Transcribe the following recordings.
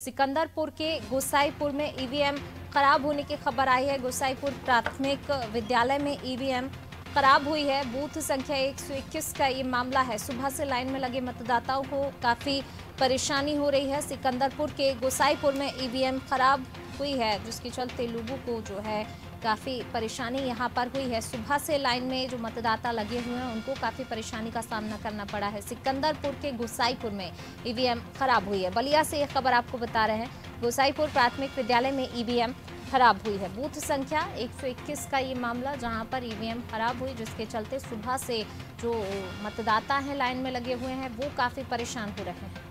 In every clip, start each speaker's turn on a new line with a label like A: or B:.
A: सिकंदरपुर के गोसाईपुर में ईवीएम खराब होने की खबर आई है। गोसाईपुर प्राथमिक विद्यालय में ईवीएम खराब हुई है। बूथ संख्या 121 का ये मामला है। सुबह से लाइन में लगे मतदाताओं को काफ़ी परेशानी हो रही है। सिकंदरपुर के गोसाईपुर में ईवीएम खराब हुई है, जिसके चलते लोगों को जो है काफ़ी परेशानी यहाँ पर हुई है। सुबह से लाइन में जो मतदाता लगे हुए हैं, उनको काफ़ी परेशानी का सामना करना पड़ा है। सिकंदरपुर के गोसाईपुर में ईवीएम खराब हुई है। बलिया से ये खबर आपको बता रहे हैं। गोसाईपुर प्राथमिक विद्यालय में ईवीएम खराब हुई है। बूथ संख्या 121 का ये मामला, जहाँ पर ईवीएम खराब हुई, जिसके चलते सुबह से जो मतदाता हैं लाइन में लगे हुए हैं, वो काफ़ी परेशान हो रहे हैं।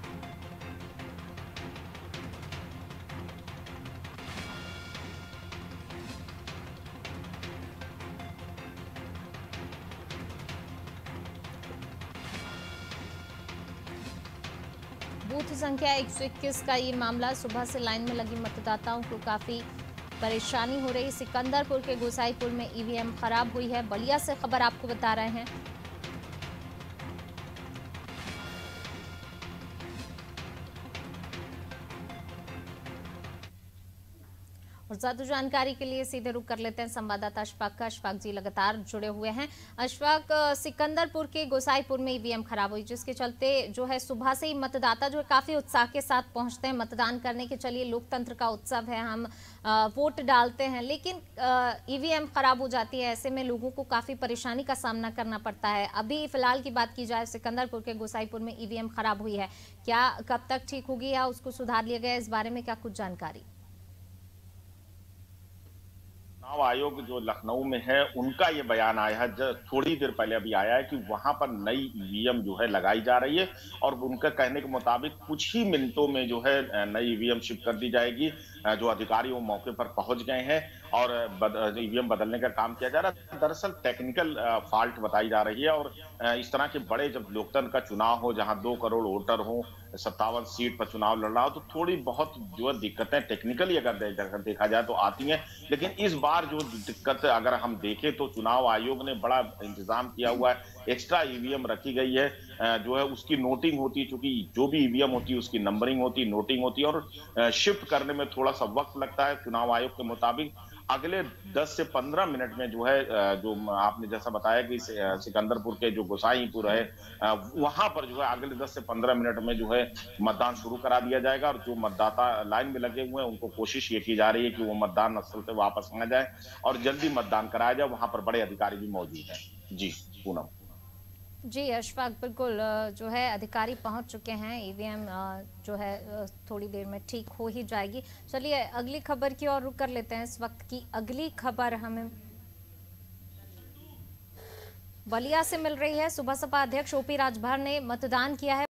A: बूथ संख्या 121 का ये मामला सुबह से लाइन में लगी मतदाताओं को काफ़ी परेशानी हो रही सिकंदरपुर के गोसाईपुर में ईवीएम खराब हुई है। बलिया से खबर आपको बता रहे हैं। और ज़्यादा जानकारी के लिए सीधे रुक कर लेते हैं संवाददाता अशफाक का। अशफाक जी लगातार जुड़े हुए हैं। अशफाक सिकंदरपुर के गोसाईपुर में ईवीएम खराब हुई, जिसके चलते जो है सुबह से ही मतदाता जो काफ़ी उत्साह के साथ पहुँचते हैं मतदान करने के। चलिए, लोकतंत्र का उत्सव है, हम वोट डालते हैं। लेकिन ईवीएम खराब हो जाती है, ऐसे में लोगों को काफ़ी परेशानी का सामना करना पड़ता है। अभी फ़िलहाल की बात की जाए, सिकंदरपुर के गोसाईपुर में ईवीएम खराब हुई है। क्या कब तक ठीक होगी या उसको सुधार लिया गया, इस बारे में क्या कुछ जानकारी?
B: चुनाव आयोग जो लखनऊ में है, उनका ये बयान आया है। थोड़ी देर पहले अभी आया है कि वहाँ पर नई ईवीएम जो है लगाई जा रही है और उनका कहने के मुताबिक कुछ ही मिनटों में जो है नई ईवीएम शिफ्ट कर दी जाएगी। जो अधिकारी वो मौके पर पहुँच गए हैं। और ईवीएम बदलने का काम किया जा रहा है, दरअसल टेक्निकल फॉल्ट बताई जा रही है और इस तरह के बड़े जब लोकतंत्र का चुनाव हो, जहाँ दो करोड़ वोटर हो, सत्तावन सीट पर चुनाव लड़ रहा हो तो थोड़ी बहुत जो है दिक्कतें टेक्निकली अगर देखा जाए तो आती हैं। लेकिन इस बार जो दिक्कत अगर हम देखें तो चुनाव आयोग ने बड़ा इंतज़ाम किया हुआ है। एक्स्ट्रा ईवीएम रखी गई है जो है उसकी नोटिंग होती है क्योंकि जो भी ईवीएम होती है उसकी नंबरिंग होती नोटिंग होती है और शिफ्ट करने में थोड़ा सा वक्त लगता है। चुनाव आयोग के मुताबिक अगले 10 से 15 मिनट में जो है जो आपने जैसा बताया कि सिकंदरपुर के जो गोसाईपुर है वहाँ पर जो है अगले 10 से 15 मिनट में जो है मतदान शुरू करा दिया जाएगा और जो मतदाता लाइन में लगे हुए हैं, उनको कोशिश ये की जा रही है कि वो मतदान स्थल से वापस आ जाए और जल्दी मतदान कराया जाए, वहाँ पर बड़े अधिकारी भी मौजूद हैं। जी, पूनम।
A: जी, अशफाक, बिल्कुल जो है, अधिकारी पहुँच चुके हैं। ईवीएम जो है थोड़ी देर में ठीक हो ही जाएगी। चलिए, अगली खबर की ओर रुक कर लेते हैं। इस वक्त की अगली खबर हमें बलिया से मिल रही है। सुबह सपा अध्यक्ष ओपी राजभर ने मतदान किया है।